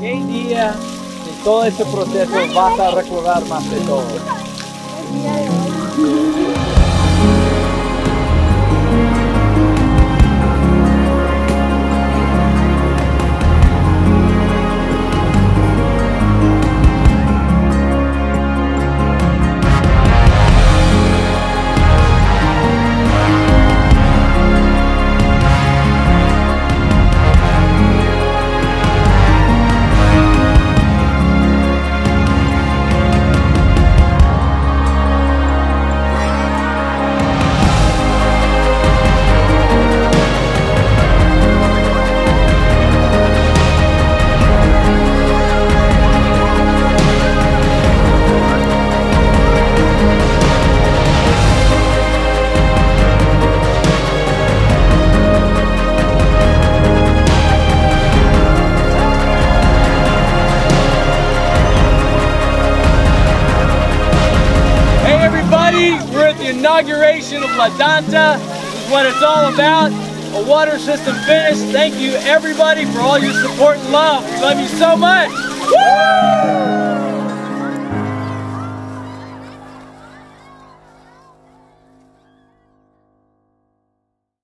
¿Qué día todo este proceso vas a recordar más de todo? Everybody, we're at the inauguration of La Danta. This is what it's all about. A water system finish. Thank you everybody for all your support and love. We love you so much. Woo!